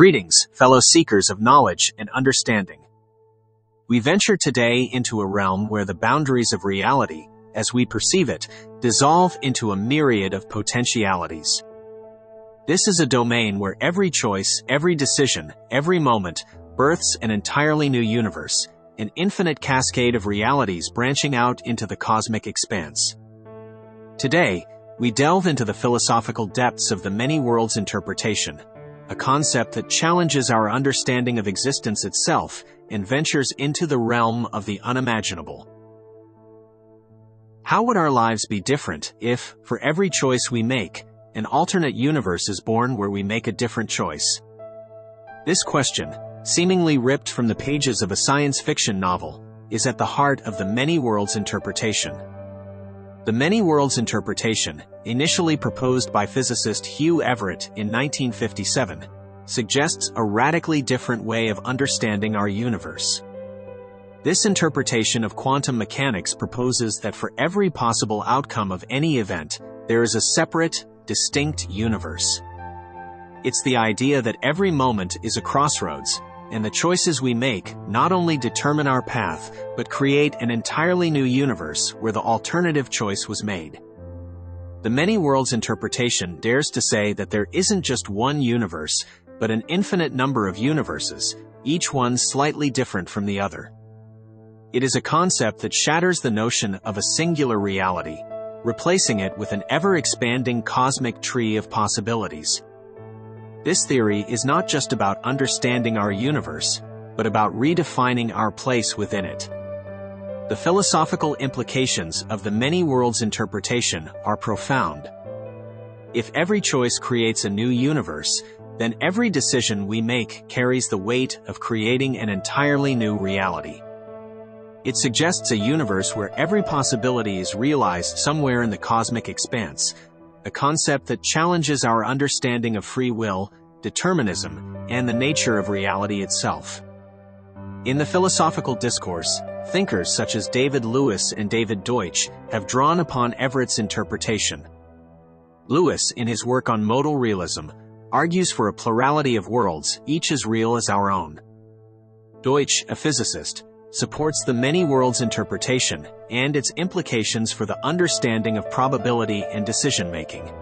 Greetings, fellow seekers of knowledge and understanding. We venture today into a realm where the boundaries of reality, as we perceive it, dissolve into a myriad of potentialities. This is a domain where every choice, every decision, every moment births an entirely new universe, an infinite cascade of realities branching out into the cosmic expanse. Today, we delve into the philosophical depths of the many worlds interpretation, a concept that challenges our understanding of existence itself and ventures into the realm of the unimaginable. How would our lives be different if, for every choice we make, an alternate universe is born where we make a different choice? This question, seemingly ripped from the pages of a science fiction novel, is at the heart of the many worlds interpretation. The many worlds interpretation, initially proposed by physicist Hugh Everett in 1957, suggests a radically different way of understanding our universe. This interpretation of quantum mechanics proposes that for every possible outcome of any event, there is a separate, distinct universe. It's the idea that every moment is a crossroads, and the choices we make not only determine our path, but create an entirely new universe where the alternative choice was made. The many worlds interpretation dares to say that there isn't just one universe, but an infinite number of universes, each one slightly different from the other. It is a concept that shatters the notion of a singular reality, replacing it with an ever-expanding cosmic tree of possibilities. This theory is not just about understanding our universe, but about redefining our place within it. The philosophical implications of the many worlds interpretation are profound. If every choice creates a new universe, then every decision we make carries the weight of creating an entirely new reality. It suggests a universe where every possibility is realized somewhere in the cosmic expanse, a concept that challenges our understanding of free will, determinism, and the nature of reality itself. In the philosophical discourse, thinkers such as David Lewis and David Deutsch have drawn upon Everett's interpretation. Lewis, in his work on modal realism, argues for a plurality of worlds, each as real as our own. Deutsch, a physicist, supports the many worlds interpretation and its implications for the understanding of probability and decision-making.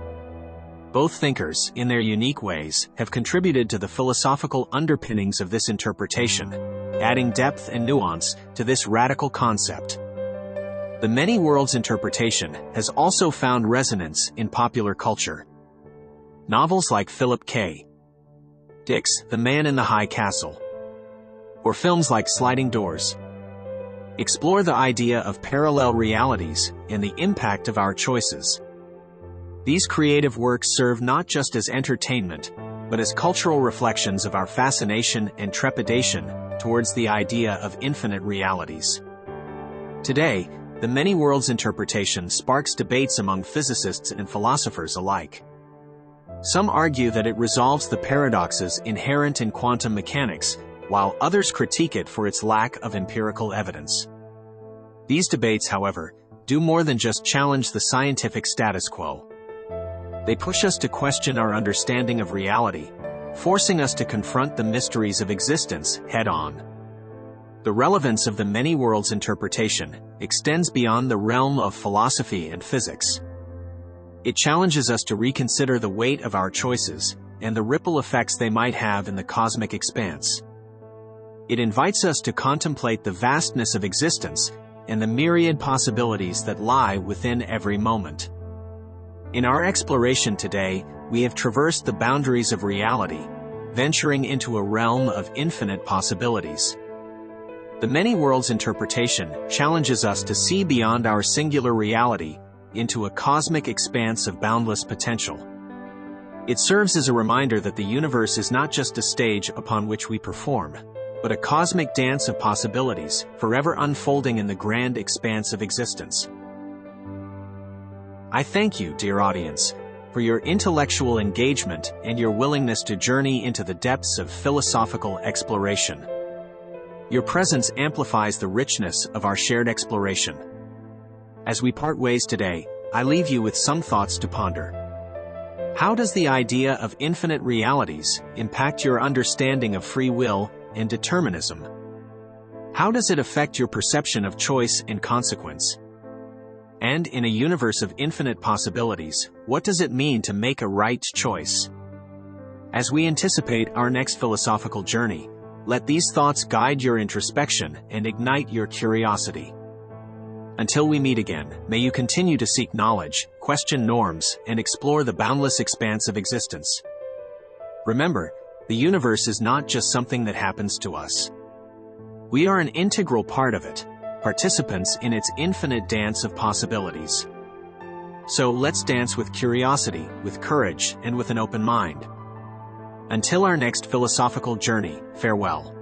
Both thinkers, in their unique ways, have contributed to the philosophical underpinnings of this interpretation, adding depth and nuance to this radical concept. The many worlds interpretation has also found resonance in popular culture. Novels like Philip K. Dick's The Man in the High Castle, or films like Sliding Doors, explore the idea of parallel realities and the impact of our choices. These creative works serve not just as entertainment, but as cultural reflections of our fascination and trepidation towards the idea of infinite realities. Today, the many worlds interpretation sparks debates among physicists and philosophers alike. Some argue that it resolves the paradoxes inherent in quantum mechanics, while others critique it for its lack of empirical evidence. These debates, however, do more than just challenge the scientific status quo. They push us to question our understanding of reality, forcing us to confront the mysteries of existence head-on. The relevance of the many worlds interpretation extends beyond the realm of philosophy and physics. It challenges us to reconsider the weight of our choices and the ripple effects they might have in the cosmic expanse. It invites us to contemplate the vastness of existence and the myriad possibilities that lie within every moment. In our exploration today, we have traversed the boundaries of reality, venturing into a realm of infinite possibilities. The many worlds interpretation challenges us to see beyond our singular reality into a cosmic expanse of boundless potential. It serves as a reminder that the universe is not just a stage upon which we perform, but a cosmic dance of possibilities, forever unfolding in the grand expanse of existence. I thank you, dear audience, for your intellectual engagement and your willingness to journey into the depths of philosophical exploration. Your presence amplifies the richness of our shared exploration. As we part ways today, I leave you with some thoughts to ponder. How does the idea of infinite realities impact your understanding of free will and determinism? How does it affect your perception of choice and consequence? And in a universe of infinite possibilities, what does it mean to make a right choice? As we anticipate our next philosophical journey, let these thoughts guide your introspection and ignite your curiosity. Until we meet again, may you continue to seek knowledge, question norms, and explore the boundless expanse of existence. Remember, the universe is not just something that happens to us. We are an integral part of it, participants in its infinite dance of possibilities. So let's dance with curiosity, with courage, and with an open mind. Until our next philosophical journey, farewell.